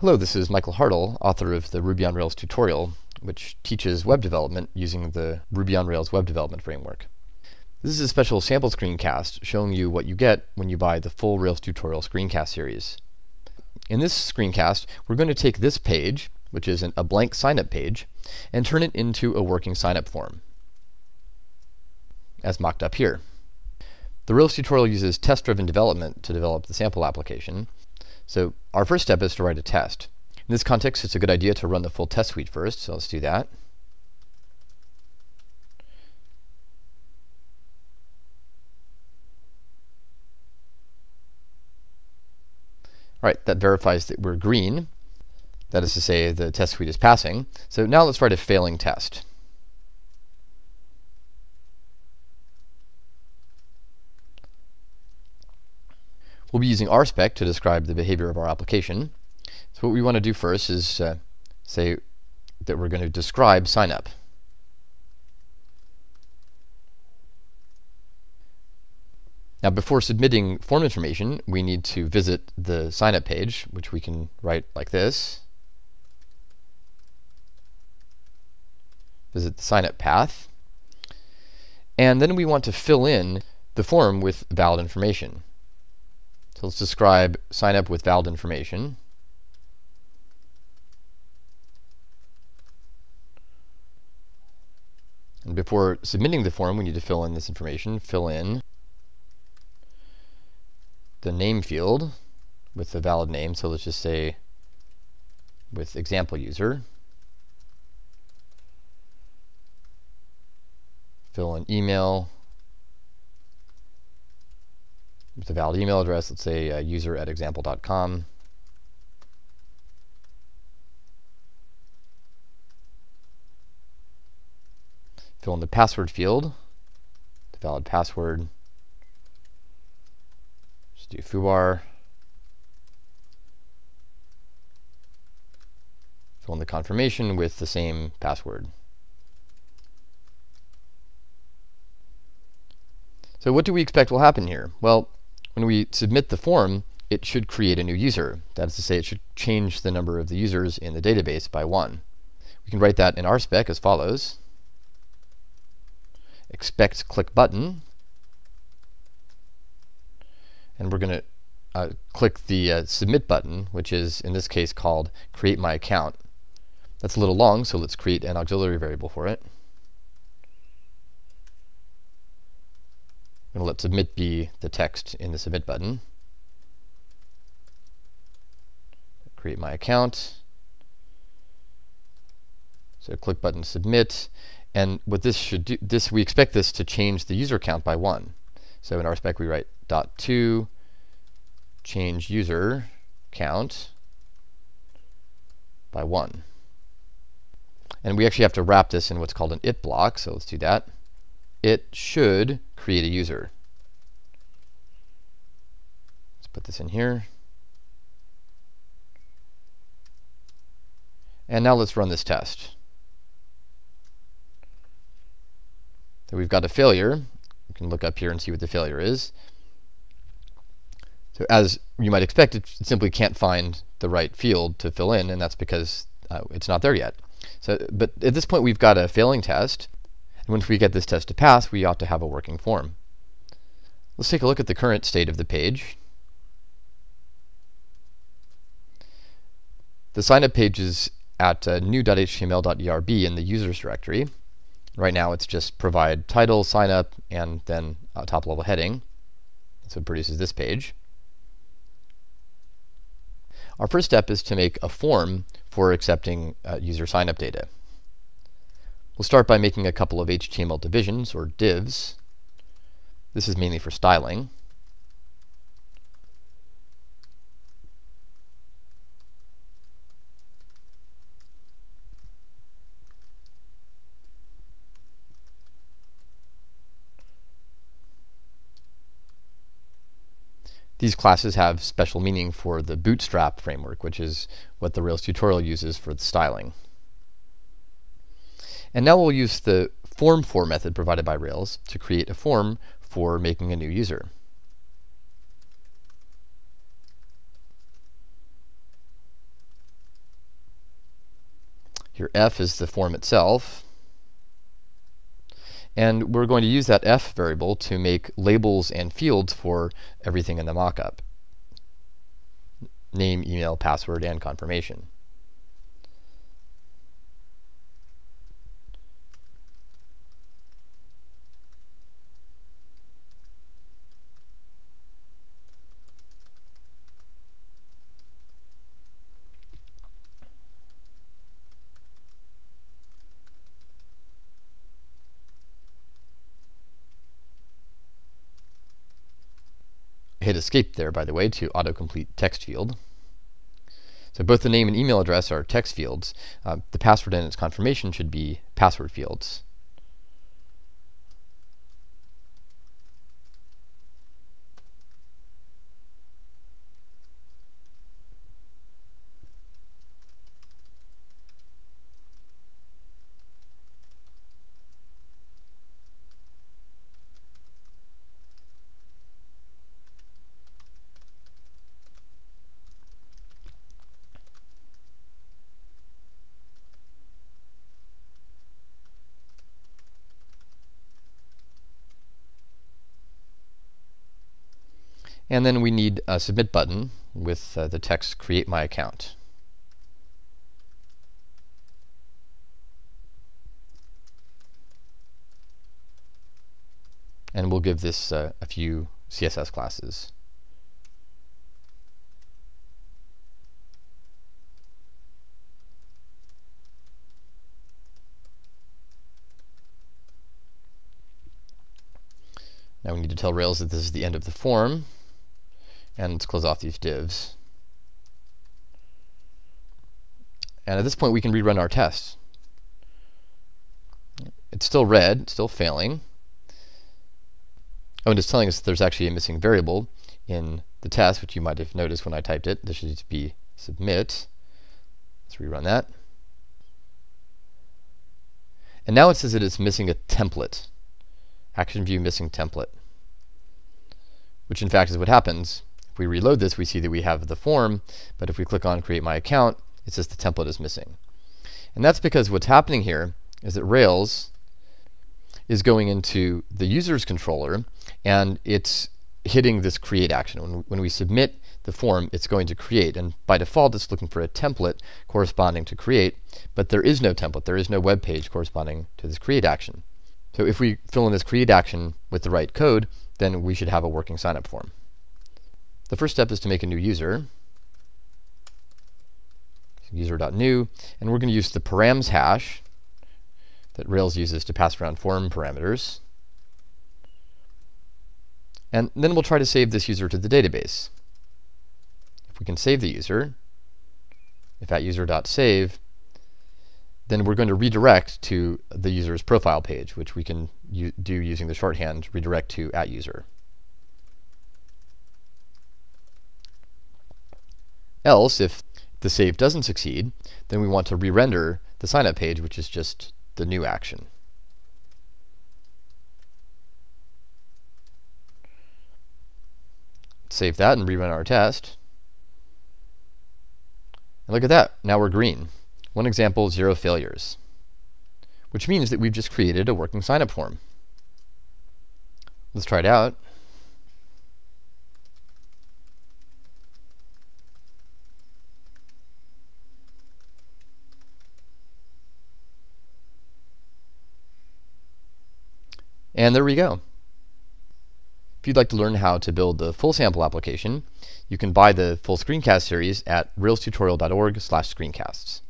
Hello, this is Michael Hartl, author of the Ruby on Rails tutorial, which teaches web development using the Ruby on Rails web development framework. This is a special sample screencast showing you what you get when you buy the full Rails tutorial screencast series. In this screencast, we're going to take this page, which is an, a blank sign-up page, and turn it into a working sign-up form, as mocked up here. The Rails tutorial uses test-driven development to develop the sample application, so our first step is to write a test. In this context, it's a good idea to run the full test suite first, so let's do that. All right, that verifies that we're green. That is to say, the test suite is passing. So now let's write a failing test. We'll be using RSpec to describe the behavior of our application. So what we want to do first is uh, say that we're going to describe signup. Now before submitting form information, we need to visit the signup page, which we can write like this. Visit the signup path. And then we want to fill in the form with valid information. So let's describe sign up with valid information. And before submitting the form, we need to fill in this information. Fill in the name field with the valid name. So let's just say with example user. Fill in email with a valid email address, let's say uh, user at example.com. Fill in the password field, the valid password. Just do foobar. Fill in the confirmation with the same password. So what do we expect will happen here? Well, when we submit the form, it should create a new user. That is to say, it should change the number of the users in the database by one. We can write that in our spec as follows. Expect click button. And we're going to uh, click the uh, submit button, which is in this case called create my account. That's a little long, so let's create an auxiliary variable for it. I'm going to let submit be the text in the submit button. Create my account. So click button submit. And what this should do, this we expect this to change the user count by one. So in our spec we write dot to change user count by one. And we actually have to wrap this in what's called an it block, so let's do that it should create a user. Let's put this in here. And now let's run this test. So we've got a failure. You can look up here and see what the failure is. So as you might expect, it simply can't find the right field to fill in, and that's because uh, it's not there yet. So, but at this point, we've got a failing test. Once we get this test to pass, we ought to have a working form. Let's take a look at the current state of the page. The signup page is at uh, new.html.erb in the users directory. Right now it's just provide title, signup, and then a top level heading. So it produces this page. Our first step is to make a form for accepting uh, user signup data. We'll start by making a couple of HTML divisions, or divs. This is mainly for styling. These classes have special meaning for the Bootstrap framework, which is what the Rails tutorial uses for the styling. And now we'll use the form for method provided by Rails to create a form for making a new user. Here f is the form itself. And we're going to use that f variable to make labels and fields for everything in the mockup. Name, email, password, and confirmation. Hit escape there, by the way, to autocomplete text field. So both the name and email address are text fields. Uh, the password and its confirmation should be password fields. And then we need a submit button with uh, the text create my account. And we'll give this uh, a few CSS classes. Now we need to tell Rails that this is the end of the form. And let's close off these divs. And at this point, we can rerun our test. It's still red, still failing. Oh, and it's telling us there's actually a missing variable in the test, which you might have noticed when I typed it. This should be submit. Let's rerun that. And now it says that it's missing a template. Action view missing template. Which in fact is what happens we reload this, we see that we have the form, but if we click on Create My Account, it says the template is missing. And that's because what's happening here is that Rails is going into the user's controller, and it's hitting this create action. When, when we submit the form, it's going to create. And by default, it's looking for a template corresponding to create, but there is no template. There is no web page corresponding to this create action. So if we fill in this create action with the right code, then we should have a working signup form. The first step is to make a new user. User.new, and we're going to use the params hash that Rails uses to pass around form parameters. And then we'll try to save this user to the database. If we can save the user, if at user.save, then we're going to redirect to the user's profile page, which we can do using the shorthand redirect to at user. Else, if the save doesn't succeed, then we want to re-render the signup page, which is just the new action. Save that and rerun our test. And look at that. Now we're green. One example, zero failures. Which means that we've just created a working signup form. Let's try it out. And there we go. If you'd like to learn how to build the full sample application, you can buy the full screencast series at railstutorial.org slash screencasts.